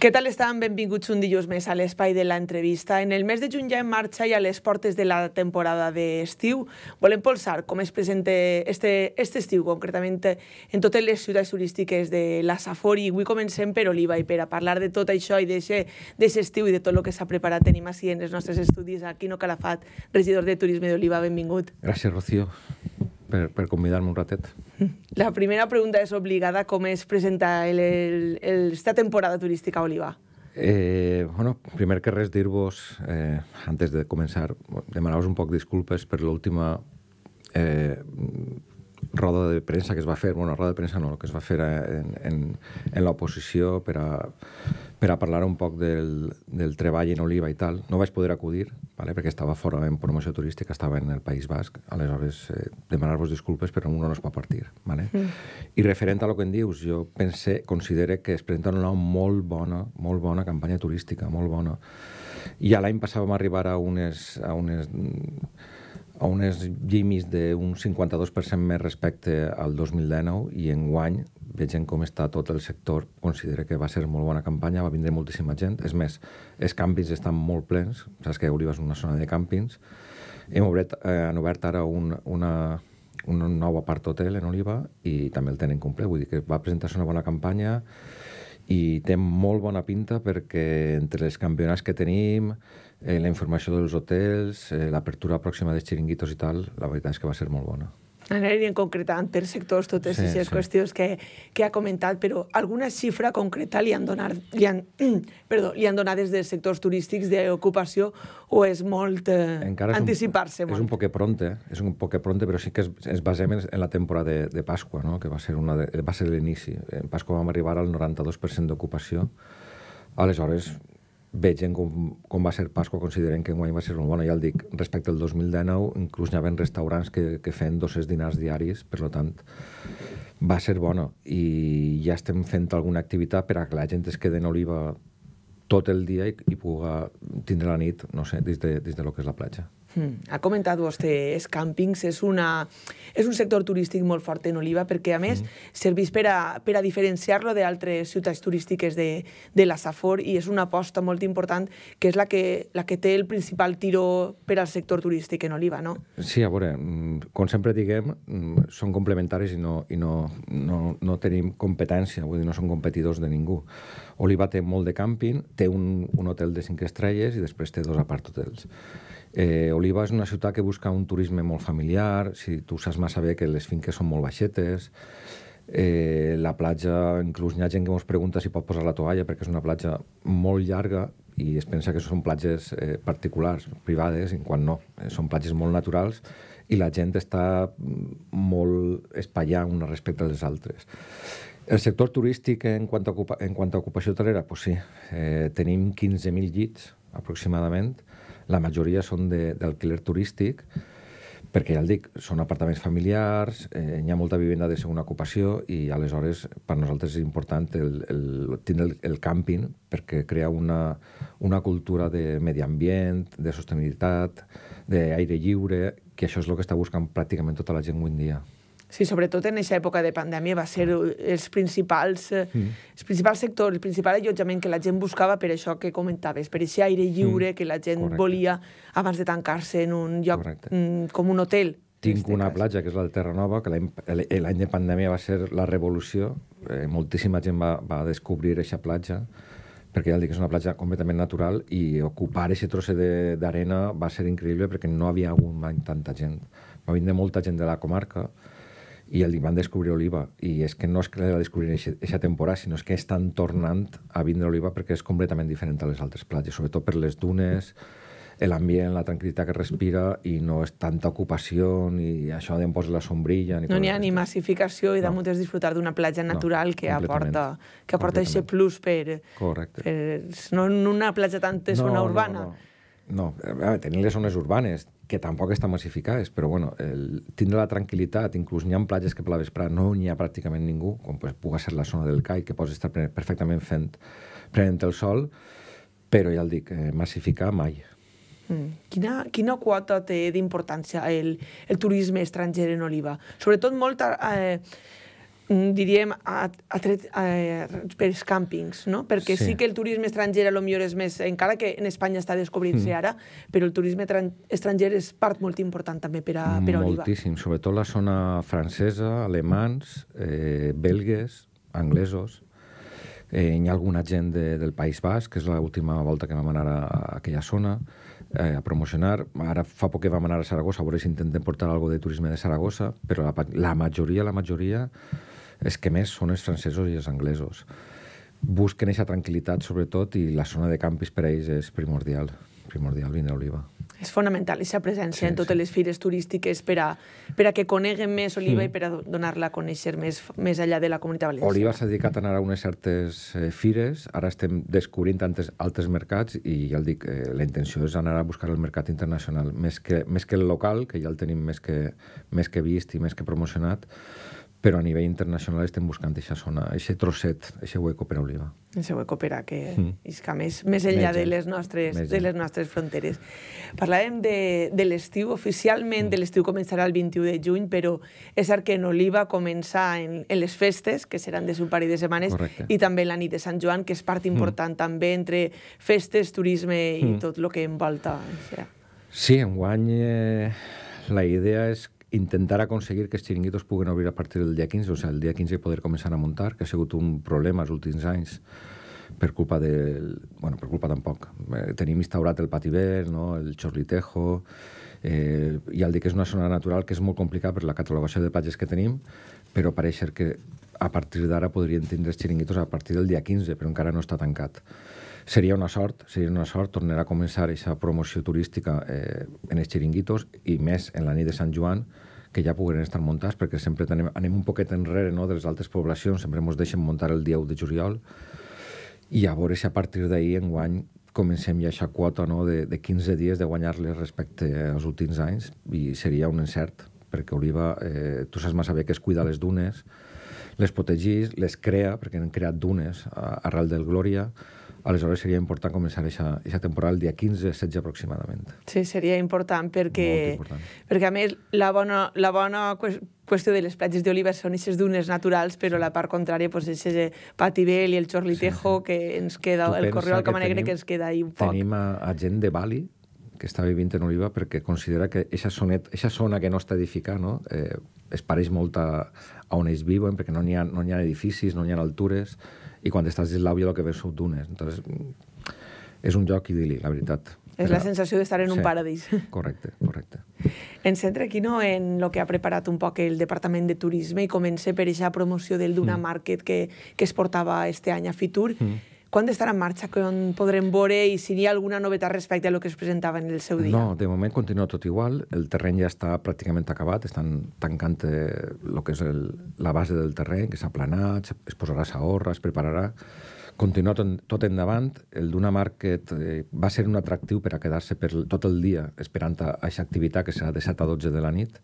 Què tal estan? Benvinguts un dilluns més a l'espai de l'entrevista. En el mes de juny ja en marxa i a les portes de la temporada d'estiu. Volem polsar com es presenta este, este estiu, concretament en totes les ciutats turístiques de la Safor. I avui comencem per Oliva i per a parlar de tot això i d'aquest estiu i de tot el que s'ha preparat tenim així en els nostres estudis. a Quino Calafat, regidor de Turisme d'Oliva, benvingut. Gràcies, Rocío per, per convidar-me un ratet. La primera pregunta és obligada. Com es presenta el, el, el, esta temporada turística a Oliva? Eh, bueno, primer que res dir-vos, eh, antes de començar, demanar-vos un poc disculpes per l'última eh, roda de premsa que es va fer, bueno, roda de premsa no, que es va fer en, en, en l'oposició per, a, per a parlar un poc del, del treball en Oliva i tal. No vaig poder acudir, vale? perquè estava fora en promoció turística, estava en el País Basc, aleshores eh, demanar-vos disculpes, però uno no es pot partir. Vale? Mm. I referent a lo que em dius, jo pense, considere que es presenta una molt bona, molt bona campanya turística, molt bona. I l'any passat vam arribar a unes, a unes a unes llimis d'un 52% més respecte al 2019 i en guany, veient com està tot el sector, considera que va ser molt bona campanya, va vindre moltíssima gent. És més, els càmpings estan molt plens, saps que Oliva és una zona de càmpings. Hem obert, eh, han obert ara un, una, un nou apart hotel en Oliva i també el tenen complet, vull dir que va presentar-se una bona campanya i té molt bona pinta perquè entre els campionats que tenim, eh, la informació dels hotels, eh, l'apertura pròxima dels xiringuitos i tal, la veritat és que va ser molt bona. Anirien concretant per sectors totes sí, aquestes sí. qüestions que, que ha comentat, però alguna xifra concreta li han donat, li han, perdó, li han donat des dels sectors turístics d'ocupació o és molt eh, anticipar-se? És un poc pronte, és un poc pronte, però sí que es, es basem en, en la temporada de, de Pasqua, no? que va ser, una de, va ser l'inici. En Pasqua vam arribar al 92% d'ocupació, aleshores veient com, com va ser Pasqua, consideren que enguany va ser molt bona. Ja el dic, respecte al 2019, inclús hi havia restaurants que, que feien 200 dinars diaris, per tant, va ser bona. I ja estem fent alguna activitat per a que la gent es quedi en Oliva tot el dia i, i puga tindre la nit, no sé, des de, des de lo que és la platja. Hmm. Ha comentat vostè els càmpings, és, una, és un sector turístic molt fort en Oliva perquè, a més, mm. serveix per a, per a diferenciar-lo d'altres ciutats turístiques de, de la Safor i és una aposta molt important que és la que, la que té el principal tiró per al sector turístic en Oliva, no? Sí, a veure, mm, com sempre diguem, mm, són complementaris i no, i no, no, no tenim competència, vull dir, no són competidors de ningú. Oliva té molt de càmping, té un, un hotel de cinc estrelles i després té dos apart hotels. Eh, Oliva és una ciutat que busca un turisme molt familiar, si tu saps massa bé que les finques són molt baixetes, eh, la platja, inclús hi ha gent que ens pregunta si pot posar la toalla perquè és una platja molt llarga i es pensa que són platges eh, particulars, privades, en quan no, eh, són platges molt naturals i la gent està molt espaiant una respecte a les altres. El sector turístic en quant a, ocupa, en quant a ocupació hotelera, pues sí, eh, tenim 15.000 llits aproximadament, la majoria són d'alquiler turístic, perquè ja el dic, són apartaments familiars, eh, hi ha molta vivenda de segona ocupació i aleshores per nosaltres és important el, el, tindre el, el càmping perquè crea una, una cultura de medi ambient, de sostenibilitat, d'aire lliure, que això és el que està buscant pràcticament tota la gent avui en dia. Sí, sobretot en aquesta època de pandèmia va ser els principals, eh, mm. els principals sectors, el principal allotjament que la gent buscava per això que comentaves, per aquest aire lliure mm. que la gent Correcte. volia abans de tancar-se en un lloc mm, com un hotel. Tinc una cas. platja, que és la de Terranova, que l'any de pandèmia va ser la revolució. Eh, moltíssima gent va, va descobrir aquesta platja, perquè ja dic, és una platja completament natural i ocupar aquest trosset d'arena va ser increïble perquè no havia hagut mai tanta gent. Va vindre molta gent de la comarca, i el van descobrir Oliva. I és que no és que la descobrin aquesta temporada, sinó és que estan tornant a vindre Oliva perquè és completament diferent a les altres platges, sobretot per les dunes, l'ambient, la tranquil·litat que respira i no és tanta ocupació ni això de posar la sombrilla. Ni no n'hi ha ni massificació i damunt no. és disfrutar d'una platja natural no, que aporta que aporta aquest plus per, Correcte. per no en una platja tan de zona no, urbana. No, no. No, a veure, tenir les zones urbanes, que tampoc estan massificades, però bueno, el, tindre la tranquil·litat, inclús n'hi ha platges que per la vesprada no n'hi ha pràcticament ningú, com pues, pugui ser la zona del CAI, que pots estar perfectament fent, prenent el sol, però ja el dic, eh, massificar mai. Mm. Quina, quina quota té d'importància el, el turisme estranger en Oliva? Sobretot molt... Eh, diríem, atret, eh, per els càmpings, no? Perquè sí. sí que el turisme estranger a lo millor és més, encara que en Espanya està descobrint-se mm. ara, però el turisme estranger és part molt important també per a, per a Oliva. Moltíssim, sobretot la zona francesa, alemans, eh, belgues, anglesos, eh, hi ha alguna gent de, del País Basc, que és l'última volta que vam anar a, a aquella zona, eh, a promocionar. Ara fa poc que vam anar a Saragossa, a veure si intentem portar alguna de turisme de Saragossa, però la, la majoria, la majoria, és que més són els francesos i els anglesos. Busquen aquesta tranquil·litat, sobretot, i la zona de campis per a ells és primordial, primordial vindre a Oliva és fonamental, aquesta presència sí, en totes sí. les fires turístiques per a, per a que coneguen més Oliva mm. i per a donar-la a conèixer més, més enllà de la comunitat valenciana. Oliva s'ha dedicat a anar a unes certes eh, fires, ara estem descobrint tantes altres mercats i ja el dic, eh, la intenció és anar a buscar el mercat internacional, més que, més que el local, que ja el tenim més que, més que vist i més que promocionat, però a nivell internacional estem buscant aquesta zona, aquest trosset, aquest hueco per a Oliva. Aquest hueco per a que mm. isca més, més enllà de les, nostres, de les nostres fronteres. Parlàvem de, de l'estiu, oficialment mm. de l'estiu començarà el 21 de juny, però és cert que en Oliva comença en, en les festes, que seran de un parell de setmanes, Correcte. i també la nit de Sant Joan, que és part mm. important mm. també entre festes, turisme i mm. tot el que envolta. O sigui. Sí, enguany eh, la idea és intentar aconseguir que els xiringuitos puguen obrir a partir del dia 15, o sigui, el dia 15 poder començar a muntar, que ha sigut un problema els últims anys per culpa del... bueno, per culpa tampoc. Eh, tenim instaurat el pativer, no? el xorlitejo, eh, i el dic que és una zona natural que és molt complicat per la catalogació de platges que tenim, però pareix que a partir d'ara podrien tindre els xiringuitos a partir del dia 15, però encara no està tancat. Seria una sort, seria una sort tornar a començar aquesta promoció turística eh, en els xiringuitos i més en la nit de Sant Joan, que ja puguen estar muntats, perquè sempre anem, anem un poquet enrere no, de les altres poblacions, sempre ens deixen muntar el dia 1 de juliol, i a veure si a partir d'ahir, enguany, comencem ja aquesta quota no, de, de 15 dies de guanyar-les respecte als últims anys, i seria un encert, perquè Oliva, eh, tu saps massa bé que es cuida les dunes, les protegís, les crea, perquè han creat dunes arrel del Glòria, aleshores seria important començar aquesta temporada el dia 15-16 aproximadament. Sí, seria important perquè, important. perquè a més la bona, la bona qüestió de les platges d'Oliva són aquestes dunes naturals, però la part contrària pues, és el Patibel i el Chorlitejo sí, sí. que ens queda, tu el Correu al Camanegre que ens queda ahí un poc. Tenim a, a gent de Bali que està vivint en Oliva perquè considera que aquesta zona que no està edificada no? eh, es pareix molt a, a on ells viuen perquè no n'hi ha, no hi ha edificis, no hi ha altures i quan estàs dins l'àvia el que veus són dunes. Entonces, és un joc idíl·lic, la veritat. És la sensació d'estar en sí, un paradís. Correcte, correcte. Ens centra aquí no, en el que ha preparat un poc el Departament de Turisme i comença per aquesta promoció del Duna mm. Market que, que es portava este any a Fitur. Mm. Quan estarà en marxa? Quan podrem veure i si hi ha alguna novetat respecte a lo que es presentava en el seu dia? No, de moment continua tot igual. El terreny ja està pràcticament acabat. Estan tancant el que és el, la base del terreny, que s'ha planat, es posarà s'ahorra, es prepararà. Continua tot, tot endavant. El Duna Market eh, va ser un atractiu per a quedar-se per tot el dia esperant a aquesta activitat que serà de 7 a 12 de la nit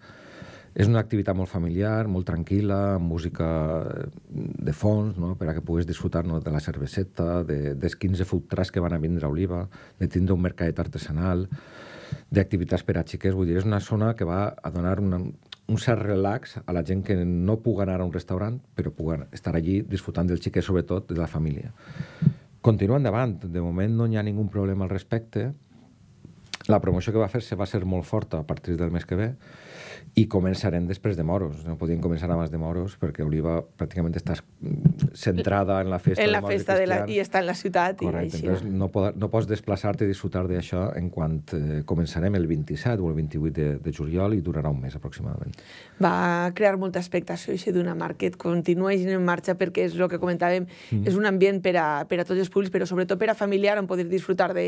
és una activitat molt familiar, molt tranquil·la, amb música eh, de fons, no? per a que puguis disfrutar no? de la cerveseta, de, dels 15 food trucks que van a vindre a Oliva, de tindre un mercat artesanal, d'activitats per a xiques. Vull dir, és una zona que va a donar una, un cert relax a la gent que no pugui anar a un restaurant, però pugui estar allí disfrutant del xiquet, sobretot de la família. Continua endavant. De moment no hi ha ningú problema al respecte. La promoció que va fer-se va ser molt forta a partir del mes que ve i començarem després de Moros. No podíem començar abans de Moros perquè Oliva pràcticament està centrada en la festa en la de festa de la, i està en la ciutat. Correcte, i així, no? no, pod no pots desplaçar-te i disfrutar d'això en quan eh, començarem el 27 o el 28 de, de juliol i durarà un mes aproximadament. Va crear molta expectació i d'una market continua en marxa perquè és el que comentàvem, mm. és un ambient per a, per a tots els públics, però sobretot per a familiar on poder disfrutar de,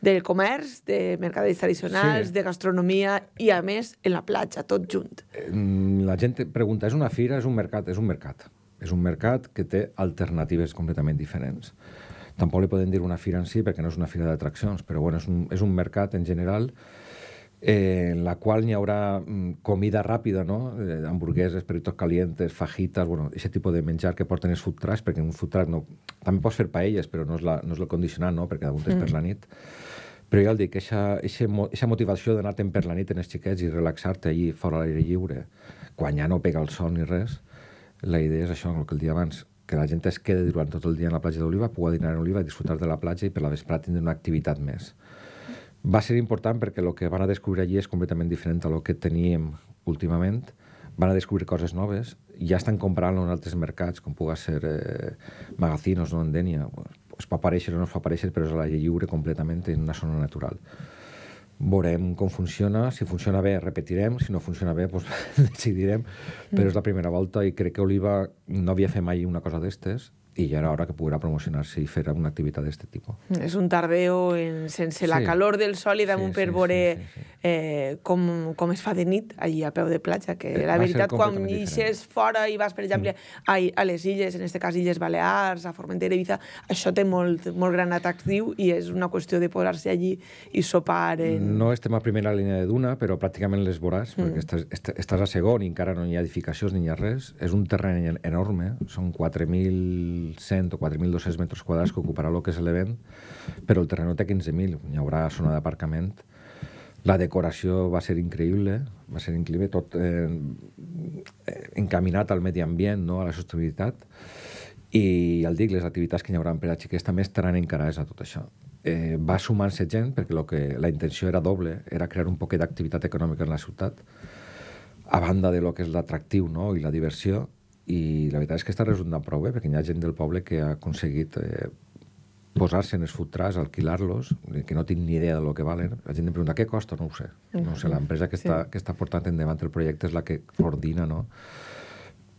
del comerç, de mercadets tradicionals, sí. de gastronomia i a més en la platja, tot junt. La gent pregunta, és una fira, és un mercat? És un mercat. És un mercat que té alternatives completament diferents. Tampoc li podem dir una fira en si, perquè no és una fira d'atraccions, però bueno, és, un, és un mercat en general eh, en la qual hi haurà mm, comida ràpida, no? Eh, hamburgueses, peritos calientes, fajitas, bueno, aquest tipus de menjar que porten els food trucks, perquè un food truck no... també pots fer paelles, però no és, la, no és el condicionat, no? perquè és mm. per la nit. Però ja el dic, aquesta motivació d'anar-te'n per la nit en els xiquets i relaxar-te allí fora a l'aire lliure, quan ja no pega el sol ni res, la idea és això, el que el dia abans, que la gent es quedi durant tot el dia en la platja d'Oliva, pugui dinar en Oliva disfrutar de la platja i per la vesprada tindre una activitat més. Va ser important perquè el que van a descobrir allí és completament diferent a lo que teníem últimament. Van a descobrir coses noves, ja estan comprant-lo en altres mercats, com pugui ser eh, Magazinos, no, en Dènia. Es pot aparèixer o no es pot aparèixer, però és a l'aire lliure completament en una zona natural. Veurem com funciona, si funciona bé repetirem, si no funciona bé doncs decidirem, però mm. és la primera volta i crec que Oliva no havia fet mai una cosa d'estes i ja era hora que poguera promocionar-se i fer una activitat d'aquest tipus. És un tardeo en, sense sí. la calor del sol i damunt sí, per sí, veure sí, sí, sí. Eh, com, com es fa de nit allí a peu de platja, que eh, la veritat quan ixes fora i vas, per exemple, mm. a, a les illes, en aquest cas Illes Balears, a Formentera, Ibiza, això té molt, molt gran atractiu i és una qüestió de posar-se allí i sopar en... No estem a primera línia de duna, però pràcticament les veuràs, mm. perquè estàs, estàs a segon i encara no hi ha edificacions ni hi ha res. És un terreny enorme, són 4.000 4.100 o 4.200 metres quadrats que ocuparà el que és l'event, però el terreny té 15.000, hi haurà zona d'aparcament. La decoració va ser increïble, va ser increïble, tot eh, encaminat al medi ambient, no? a la sostenibilitat, i el dic, les activitats que hi haurà per a xiquets també estaran encarades a tot això. Eh, va sumant-se gent, perquè lo que, la intenció era doble, era crear un poquet d'activitat econòmica en la ciutat, a banda de lo que és l'atractiu no? i la diversió, i la veritat és que està resultant prou bé, perquè hi ha gent del poble que ha aconseguit eh, posar-se en els food trucks, alquilar-los, que no tinc ni idea de lo que valen. La gent em pregunta, què costa? No ho sé. No ho sé, l'empresa que, sí. està, que està portant endavant el projecte és la que coordina, no?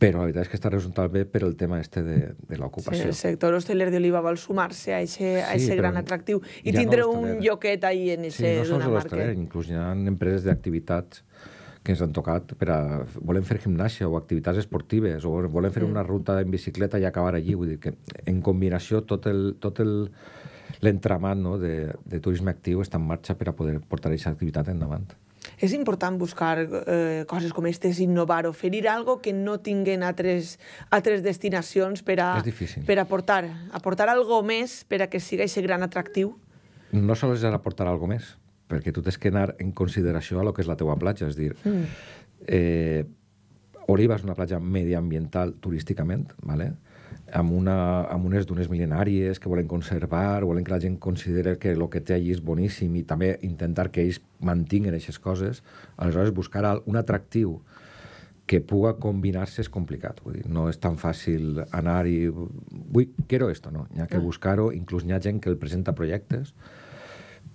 Però la veritat és que està resultant bé per el tema este de, de l'ocupació. Sí, el sector hosteler d'Oliva vol sumar-se a aquest sí, gran atractiu i tindre no un lloquet ahí en ese sí, no sols l'hosteler, inclús hi ha empreses d'activitats que ens han tocat per a... Volem fer gimnàsia o activitats esportives o volem fer mm. una ruta en bicicleta i acabar allí. Vull dir que en combinació tot el, tot el, l'entramat no, de, de turisme actiu està en marxa per a poder portar aquesta activitat endavant. És important buscar eh, coses com aquestes, innovar, oferir algo que no tinguen altres, altres destinacions per a, per a aportar, aportar algo més per a que sigui aquest gran atractiu? No sols és aportar algo més, perquè tu tens que anar en consideració a lo que és la teua platja, és dir, mm. eh, Oliva és una platja mediambiental turísticament, ¿vale? amb, una, amb unes dunes mil·lenàries que volen conservar, volen que la gent consideri que el que té allí és boníssim i també intentar que ells mantinguin aquestes coses, aleshores buscar un atractiu que puga combinar-se és complicat. Vull dir, no és tan fàcil anar i... Vull, quiero esto, no? Hi ha que ah. buscar-ho, inclús hi ha gent que el presenta projectes,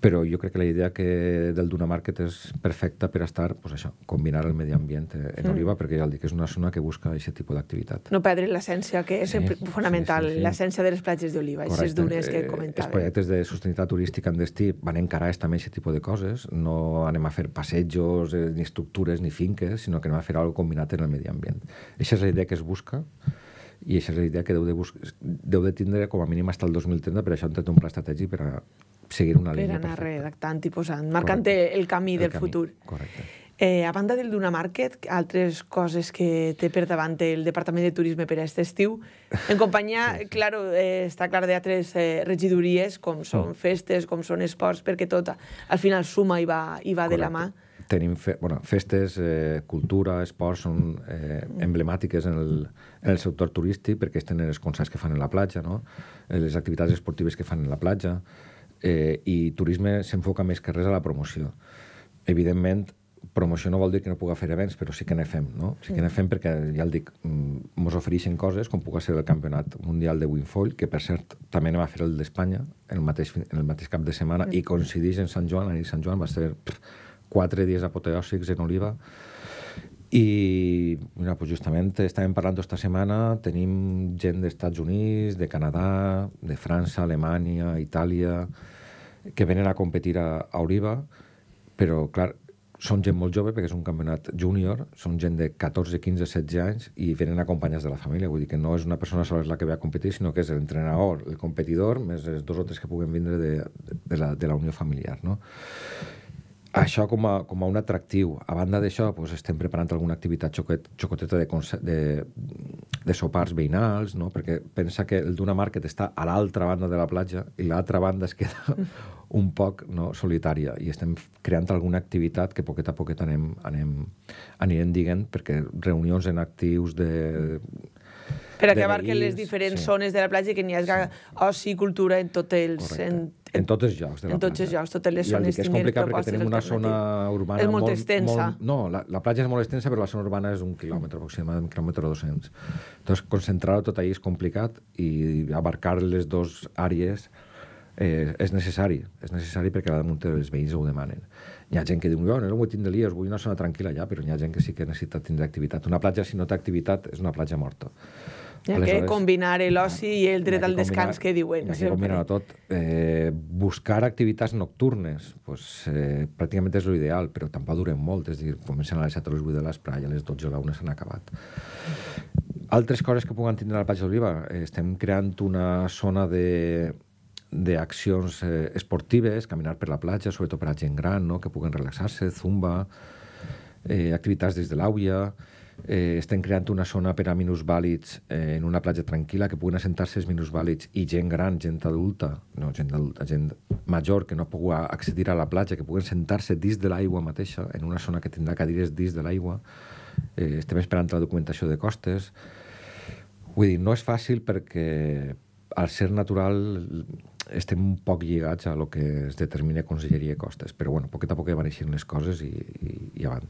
però jo crec que la idea que del Duna Market és perfecta per estar, pues això, combinar el medi ambient en mm. Oliva, perquè ja dic, és una zona que busca aquest tipus d'activitat. No perdre l'essència, que és sí, fonamental, sí, sí, sí. l'essència de les platges d'Oliva, aquestes dunes que comentava. Els projectes de sostenibilitat turística en destí van encarar també aquest tipus de coses, no anem a fer passejos, eh, ni estructures, ni finques, sinó que anem a fer alguna combinat en el medi ambient. Aquesta és la idea que es busca, i aquesta és la idea que deu de, deu de tindre com a mínim fins al 2030, per això hem tret un pla estratègic per a seguir una línia Per anar perfecta. redactant i posant, marcant Correcte. el camí el del camí. futur. Correcte. Eh, a banda del Duna Market, altres coses que té per davant el Departament de Turisme per a aquest estiu, en companyia, sí, sí. claro, eh, està clar d'altres eh, regidories, com són mm. festes, com són esports, perquè tot al final suma i va, i va de la mà. Tenim fe, bueno, festes, eh, cultura, esports, són eh, emblemàtiques en el, en el sector turístic perquè tenen els concerts que fan en la platja, no? Eh, les activitats esportives que fan en la platja, eh, i turisme s'enfoca més que res a la promoció. Evidentment, promoció no vol dir que no pugui fer events, però sí que ne fem, no? Sí que ne fem perquè, ja el dic, ens mm, ofereixen coses, com pugui ser el Campionat Mundial de Windfoil, que per cert també anem a fer el d'Espanya en, el mateix, en el mateix cap de setmana, mm. i coincideix en Sant Joan, la nit Sant Joan, va ser pff, quatre dies apoteòsics en Oliva, i mira, pues justament estàvem parlant aquesta setmana, tenim gent dels Estats Units, de Canadà, de França, Alemanya, Itàlia, que venen a competir a, a Oliva, però, clar, són gent molt jove perquè és un campionat júnior, són gent de 14, 15, 16 anys i venen acompanyats de la família, vull dir que no és una persona sola la que ve a competir, sinó que és l'entrenador, el competidor, més els dos o tres que puguen vindre de, de, la, de la unió familiar, no? Això com a, com a un atractiu. A banda d'això, doncs, estem preparant alguna activitat xoquet, xocoteta de, de de sopars veïnals, no? perquè pensa que el d'una Market està a l'altra banda de la platja i l'altra banda es queda un poc no, solitària i estem creant alguna activitat que poquet a poquet anem, anem, anirem dient perquè reunions en actius de per acabar que les diferents sí. zones de la platja que n'hi hagi sí. oci i cultura en tots els... En, en tots els llocs de la en tots els llocs, totes les zones és complicat perquè tenim una zona urbana és molt, molt extensa. Molt, no, la, la platja és molt extensa, però la zona urbana és un quilòmetre aproximadament, un quilòmetre 200. Entonces, concentrar-ho tot allà és complicat i abarcar les dues àrees eh, és necessari. És necessari perquè damunt els veïns ho demanen. Hi ha gent que diu, jo no vull tindre lios, vull una zona tranquil·la ja, però hi ha gent que sí que necessita tindre activitat. Una platja, si no té activitat, és una platja morta. Que combinar l'oci i el dret al descans que diuen. Hi ha que combinar tot. Eh, buscar activitats nocturnes, pues, eh, pràcticament és l'ideal, però tampoc duren molt, és a dir, comencen a les 7 o les 8 de l'esprà i a les 12 o la 1 s'han acabat. Altres coses que puguen tindre la platja d'Oliva, eh, estem creant una zona de d'accions eh, esportives, caminar per la platja, sobretot per a gent gran, no? que puguen relaxar-se, zumba, eh, activitats des de l'àuia, eh, estem creant una zona per a minusvàlids eh, en una platja tranquil·la que puguin assentar-se els minusvàlids i gent gran, gent adulta, no, gent adulta, gent major que no pugui accedir a la platja, que puguen sentar-se dins de l'aigua mateixa, en una zona que tindrà cadires dins de l'aigua. Eh, estem esperant la documentació de costes. Vull dir, no és fàcil perquè al ser natural estem un poc lligats a lo que es determina Conselleria de Costes, però bueno, poquet a poc van eixint les coses i, i, i avant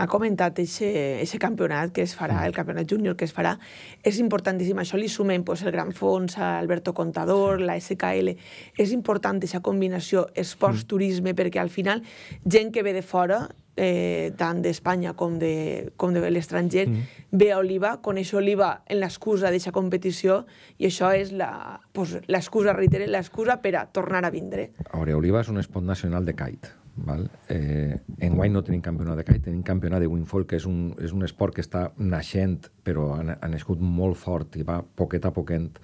ha comentat aquest campionat que es farà, el campionat júnior que es farà, és importantíssim. Això li sumem pues, el Gran Fons, Alberto Contador, la SKL. És important aquesta combinació esports-turisme perquè al final gent que ve de fora eh, tant d'Espanya com de, com de l'estranger, mm. ve a Oliva, coneix Oliva en l'excusa d'aquesta competició i això és l'excusa, pues, reitere, l'excusa per a tornar a vindre. A veure, Oliva és un esport nacional de kite Val? Eh, en guany no tenim campionat de kite, tenim campionat de windfall, que és un, és un esport que està naixent, però ha, ha nascut molt fort i va poquet a poquet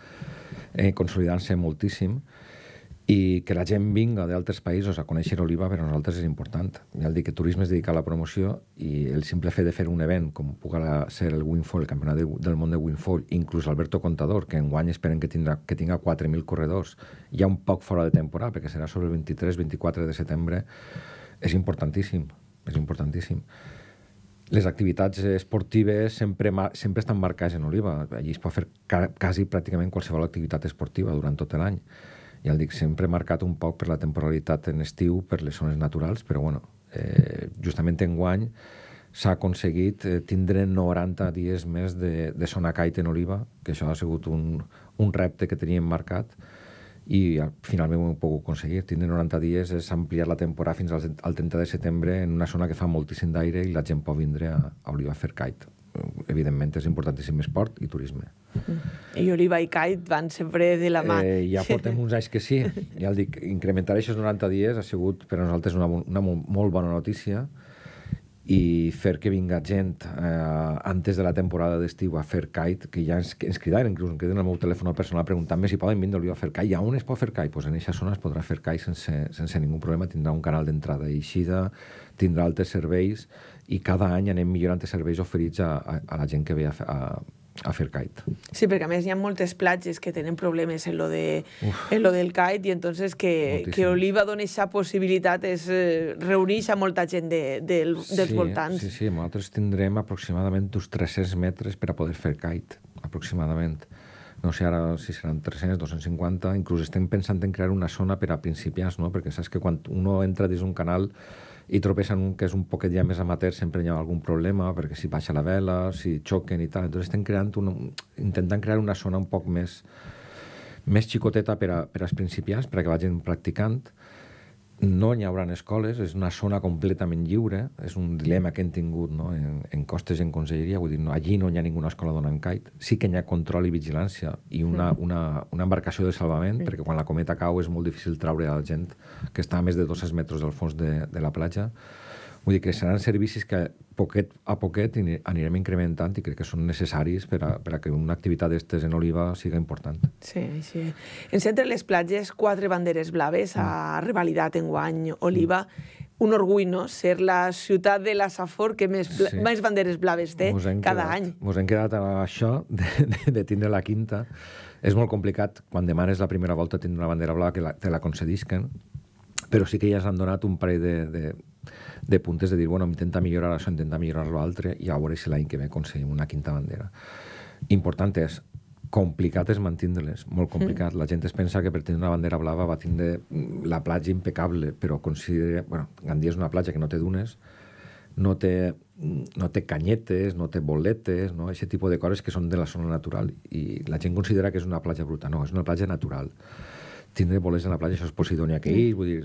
eh, consolidant-se moltíssim i que la gent vinga d'altres països a conèixer Oliva per nosaltres és important. Ja el dic que turisme és dedicar a la promoció i el simple fet de fer un event com puga ser el Windfall, el campionat de, del món de Windfall, inclús Alberto Contador, que en guany esperen que, tindrà, que tinga 4.000 corredors, ja un poc fora de temporada, perquè serà sobre el 23-24 de setembre, és importantíssim, és importantíssim. Les activitats esportives sempre, sempre estan marcades en Oliva. Allí es pot fer quasi pràcticament qualsevol activitat esportiva durant tot l'any ja el dic, sempre marcat un poc per la temporalitat en estiu, per les zones naturals, però bueno, eh, justament en guany s'ha aconseguit eh, tindre 90 dies més de, de zona kite en oliva, que això ha sigut un, un repte que teníem marcat, i finalment ho hem pogut aconseguir. Tindre 90 dies és ampliar la temporada fins al, al 30 de setembre en una zona que fa moltíssim d'aire i la gent pot vindre a, a Oliva a fer kite. Evidentment és importantíssim esport i turisme. I Oliva i Kite van sempre de la mà. Eh, ja portem uns anys que sí. Ja el dic, incrementar aquests 90 dies ha sigut per a nosaltres una, una molt bona notícia i fer que vinga gent eh, antes de la temporada d'estiu a fer kite, que ja ens, ens cridaven, inclús em queden el meu telèfon personal preguntant-me si poden vindre a fer kite. I on es pot fer kite? Pues en aquesta zona es podrà fer kite sense, sense ningú problema, tindrà un canal d'entrada i eixida, tindrà altres serveis i cada any anem millorant els serveis oferits a, a, a la gent que ve a, a, a fer kite. Sí, perquè a més hi ha moltes platges que tenen problemes en lo, de, en lo del kite i entonces que, que Oliva dona aquesta possibilitat és eh, reunir a molta gent de, de, dels sí, voltants. Sí, sí, nosaltres tindrem aproximadament uns 300 metres per a poder fer kite, aproximadament. No sé ara si seran 300, 250, inclús estem pensant en crear una zona per a principiants, no? perquè saps que quan uno entra dins un canal i tropes en un que és un poquet ja més amateur sempre hi ha algun problema, perquè si baixa la vela, si xoquen i tal. Entonces estem creant una, intentant crear una zona un poc més, més xicoteta per, a, per als principiants, perquè vagin practicant, no hi haurà escoles, és una zona completament lliure, és un dilema que hem tingut no? en, en costes en conselleria, vull dir, no, allí no hi ha ninguna escola donant kite, sí que hi ha control i vigilància i una, mm. una, una embarcació de salvament, sí. perquè quan la cometa cau és molt difícil treure a la gent que està a més de 200 metres del fons de, de la platja, Vull dir que seran servicis que poquet a poquet anirem incrementant i crec que són necessaris per a, per a que una activitat d'estes en Oliva siga important. Sí, sí. En centre les platges, quatre banderes blaves, mm. ha revalidat en guany Oliva. Mm un orgull, no?, ser la ciutat de la Safor que més, sí. més banderes blaves té cada quedat, any. Ens hem quedat a això de, de, de tindre la quinta. És molt complicat, quan demanes la primera volta tindre una bandera blava que la, te la concedisquen, però sí que ja s'han donat un parell de, de, de puntes de dir, bueno, intenta millorar això, intenta millorar l'altre, i a veure si l'any que ve aconseguim una quinta bandera. Important és, complicat és mantindre-les, molt complicat. Mm. La gent es pensa que per tenir una bandera blava va tindre la platja impecable, però considera... Bueno, Gandia és una platja que no té dunes, no té, no té canyetes, no té boletes, no? aquest tipus de coses que són de la zona natural. I la gent considera que és una platja bruta. No, és una platja natural. Tindre bolets en la platja, això és Posidònia que ells, vull dir,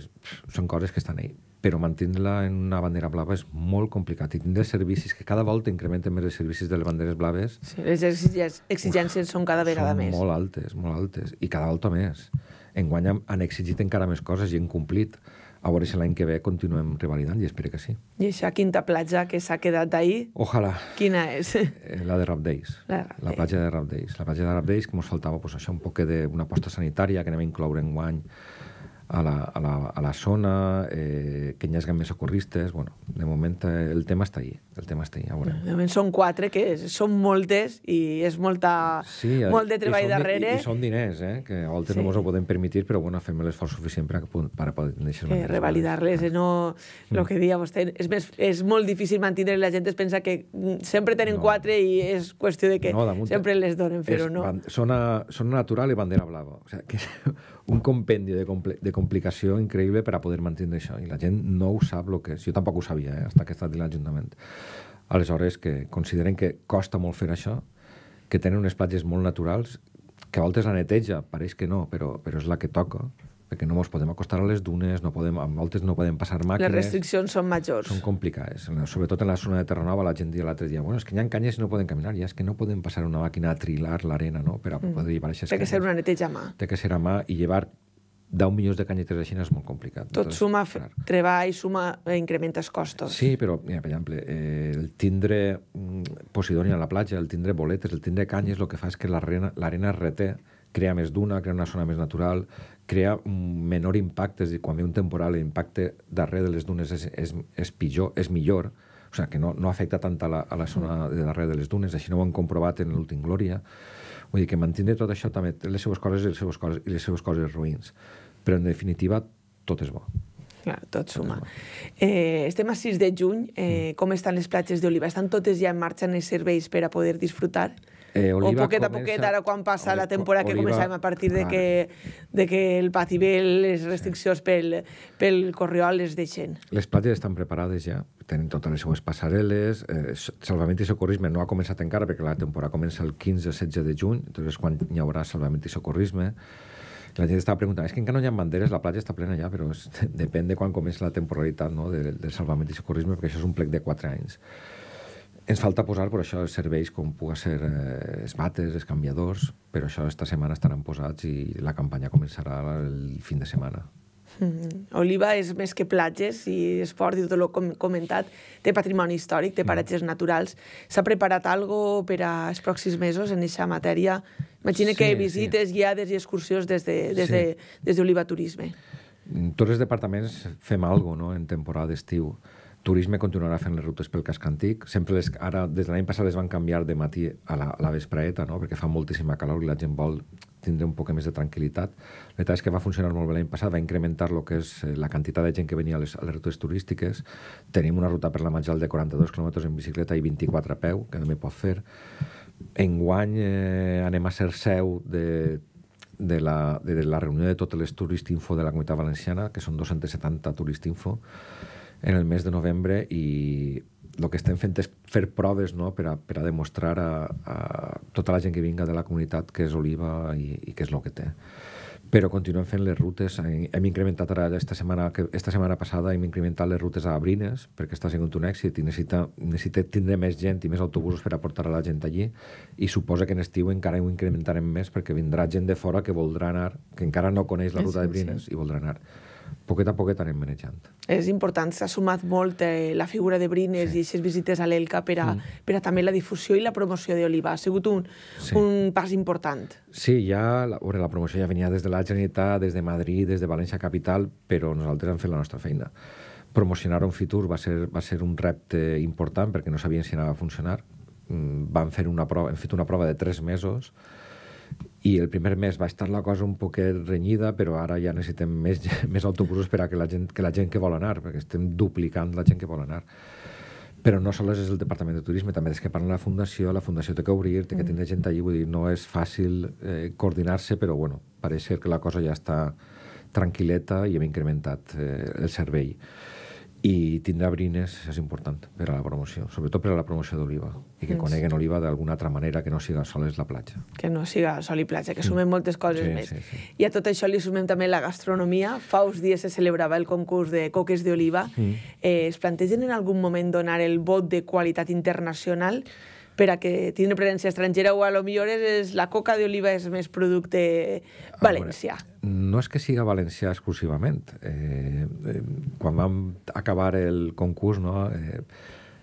són coses que estan ahí però mantenir-la en una bandera blava és molt complicat. I tindre servicis que cada volta incrementen més els servicis de les banderes blaves. Sí, les exigències Uf, són cada vegada són més. molt altes, molt altes. I cada volta més. Enguany han exigit encara més coses i han complit. A veure si l'any que ve continuem revalidant, i espero que sí. I aquesta quinta platja que s'ha quedat ahir? Ojalà. Quina és? Eh, la de Rapdeis. La, la platja de Rapdeis. La platja de Rapdeis, que ens faltava pues, això, un poc d'una aposta sanitària que anem a incloure en guany a la, a la, a la zona, eh, que hi hagi més socorristes... Bueno, de moment eh, el tema està ahí, el tema està ahí, a veure. De moment són quatre, que són moltes i és molta, sí, molt de treball i darrere. I, I són diners, eh, que a voltes sí. no ens ho podem permetir, però bueno, fem l'esforç suficient per, per poder deixar que revalidar-les, eh, no... Mm. El que dia vostè, és, més, és molt difícil mantenir la gent es pensa que sempre tenen no. quatre i és qüestió de que no, sempre les donen, però és, no. Zona, zona natural i bandera blava. O sea, que un compendi de, comple de complicació increïble per a poder mantenir això. I la gent no ho sap el que és. Jo tampoc ho sabia, eh, hasta que he estat a l'Ajuntament. Aleshores, que consideren que costa molt fer això, que tenen unes platges molt naturals, que a voltes la neteja, pareix que no, però, però és la que toca, perquè no ens podem acostar a les dunes, no podem, a voltes no podem passar màquines... Les restriccions són majors. Són complicades. Sobretot en la zona de Terranova la gent dia l'altre dia, bueno, és que hi ha canyes i no poden caminar, ja és que no podem passar una màquina a trilar l'arena, no?, per a mm. poder llevar aquestes Té que ser una neteja a mà. Té que ser a mà i llevar 10 milions de canyetes així és molt complicat. Tot Entonces, suma clar. treball, suma, eh, incrementa els costos. Sí, però, mira, per exemple, eh, el tindre mm, Posidònia a la platja, el tindre boletes, el tindre canyes, el que fa és que l'arena reté, crea més duna, crea una zona més natural, crea un menor impacte, és dir, quan ve un temporal l'impacte darrere de les dunes és, és, és pitjor, és millor, o sigui, que no, no afecta tant a la, a la zona de darrere de les dunes, així no ho han comprovat en l'últim Glòria. Vull dir que mantindre tot això també té les seves coses i les seves coses, i les seves coses ruïns. Però, en definitiva, tot és bo. Clar, tot suma. Eh, estem a 6 de juny. Eh, com estan les platges d'Oliva? Estan totes ja en marxa en els serveis per a poder disfrutar? Eh, o poquet a poquet, ara quan passa la temporada que començàvem a partir de que, de que el pati ve, les restriccions pel, pel Corriol les deixen. Les platges estan preparades ja, tenen totes les seues passarel·les, eh, salvament i socorrisme no ha començat encara perquè la temporada comença el 15-16 de juny, entonces quan hi haurà salvament i socorrisme, la gent estava preguntant, és que encara no hi ha banderes, la platja està plena ja, però és, depèn de quan comença la temporalitat no, del, del salvament i socorrisme, perquè això és un plec de 4 anys. Ens falta posar per això els serveis com pugui ser eh, els bates, els canviadors, però això esta setmana estaran posats i la campanya començarà el fin de setmana. Mm. Oliva és més que platges i esport i tot el com comentat. Té patrimoni històric, té mm. paratges naturals. S'ha preparat algo per als pròxims mesos en aquesta matèria? Imagina sí, que visites, sí. guiades i excursions des d'Oliva de, des de, des Turisme. Tots els departaments fem alguna no?, en temporada d'estiu. Turisme continuarà fent les rutes pel casc antic. Sempre les, ara, des de l'any passat les van canviar de matí a la, a la vespraeta, no? perquè fa moltíssima calor i la gent vol tindre un poc més de tranquil·litat. La veritat és que va funcionar molt bé l'any passat, va incrementar lo que és eh, la quantitat de gent que venia a les, a les rutes turístiques. Tenim una ruta per la Majal de 42 km en bicicleta i 24 a peu, que també pot fer. Enguany eh, anem a ser seu de, de, la, de la reunió de totes les Turistinfo de la Comunitat Valenciana, que són 270 Turistinfo, en el mes de novembre i el que estem fent és fer proves no? per, a, per a demostrar a, a tota la gent que vinga de la comunitat que és Oliva i, i què és el que té. Però continuem fent les rutes. Hem incrementat ara, esta setmana, que, esta setmana passada, hem incrementat les rutes a Abrines, perquè està sent un èxit i necessita, necessita tindre més gent i més autobusos per a portar a la gent allí. I suposa que en estiu encara ho incrementarem més perquè vindrà gent de fora que voldrà anar, que encara no coneix la ruta sí, de Brines sí. i voldrà anar poquet a poquet anem manejant. És important, s'ha sumat molt eh, la figura de Brines sí. i aquestes visites a l'Elca per, a, mm. per a també la difusió i la promoció d'Oliva. Ha sigut un, sí. un pas important. Sí, ja la, veure, la promoció ja venia des de la Generalitat, des de Madrid, des de València Capital, però nosaltres hem fet la nostra feina. promocionar un Fitur va ser, va ser un repte important perquè no sabien si anava a funcionar. Mm, van fer una prova, hem fet una prova de tres mesos i el primer mes va estar la cosa un poquet renyida, però ara ja necessitem més, més autobusos per a que la, gent, que la gent que vol anar, perquè estem duplicant la gent que vol anar. Però no sols és el Departament de Turisme, també és que parla la Fundació, la Fundació té que obrir, té que tindre gent allí, vull dir, no és fàcil eh, coordinar-se, però bueno, pareix ser que la cosa ja està tranquil·leta i hem incrementat eh, el servei i tindrà brines és important per a la promoció, sobretot per a la promoció d'oliva i que mm. coneguen oliva d'alguna altra manera que no siga sols la platja. Que no siga sol i platja, que sumen mm. moltes coses sí, més. Sí, sí. I a tot això li sumem també la gastronomia. Fa uns dies se celebrava el concurs de coques d'oliva. Mm. Eh, es plantegen en algun moment donar el vot de qualitat internacional? Per a que tindre presència estrangera o a lo millor és, la coca d'oliva és més producte valencià. Veure, no és que siga valencià exclusivament. Eh, eh, quan vam acabar el concurs, no, eh,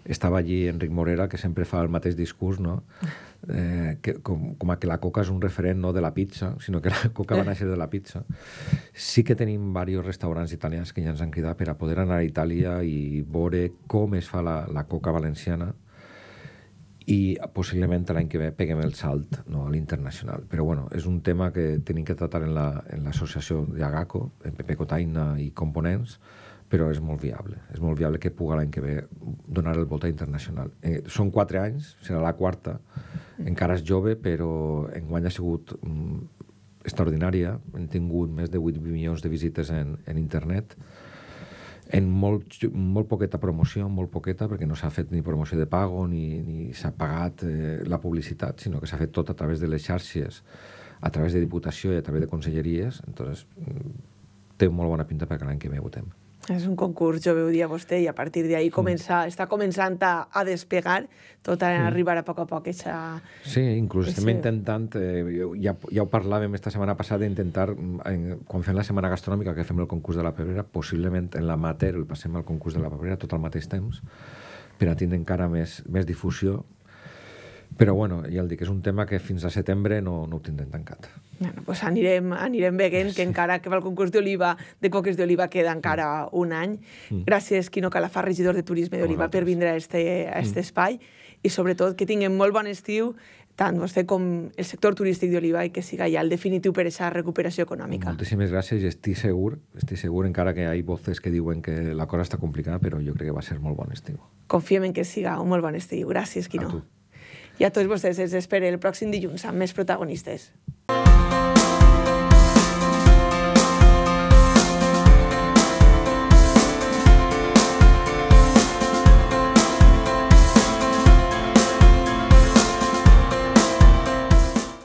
estava allí Enric Morera, que sempre fa el mateix discurs, no? Eh, que, com, com a que la coca és un referent no de la pizza, sinó que la coca va néixer de la pizza. Sí que tenim diversos restaurants italians que ja ens han cridat per a poder anar a Itàlia i veure com es fa la, la coca valenciana, i possiblement l'any que ve peguem el salt no, a l'internacional. Però bueno, és un tema que tenim que tratar en l'associació la, d'Agaco, en Pepe Cotaina i components, però és molt viable. És molt viable que pugui l'any que ve donar el vot internacional. Eh, són quatre anys, serà la quarta, encara és jove, però enguany ha sigut mm, extraordinària. Hem tingut més de 8 milions de visites en, en internet, en molt, molt poqueta promoció, molt poqueta, perquè no s'ha fet ni promoció de pago ni, ni s'ha pagat eh, la publicitat, sinó que s'ha fet tot a través de les xarxes, a través de Diputació i a través de conselleries. Entonces, mm, té molt bona pinta perquè l'any que ve votem. És un concurs, jo veu dia vostè, i a partir d'ahir comença, mm. està començant a, a despegar, tot a mm. arribar a poc a poc eixa... Sí, inclús estem intentant, eh, ja, ja ho parlàvem esta setmana passada, d'intentar, mm, quan fem la setmana gastronòmica, que fem el concurs de la pebrera, possiblement en l'amater el passem al concurs de la pebrera tot al mateix temps, per a tindre encara més, més difusió però bueno, ja el dic, és un tema que fins a setembre no, no ho tindrem tancat. Bueno, pues anirem, anirem veient sí. que encara que va el concurs d'oliva, de coques d'oliva, queda encara mm. un any. Mm. Gràcies, Quino Calafà, regidor de Turisme d'Oliva, per vindre a este, a este mm. espai i sobretot que tinguem molt bon estiu tant vostè com el sector turístic d'Oliva i que siga ja el definitiu per a aquesta recuperació econòmica. Moltíssimes gràcies i estic segur, estic segur encara que hi ha voces que diuen que la cosa està complicada, però jo crec que va ser molt bon estiu. Confiem en que siga un molt bon estiu. Gràcies, Quino. A tu. I a tots vostès els espero el pròxim dilluns amb més protagonistes.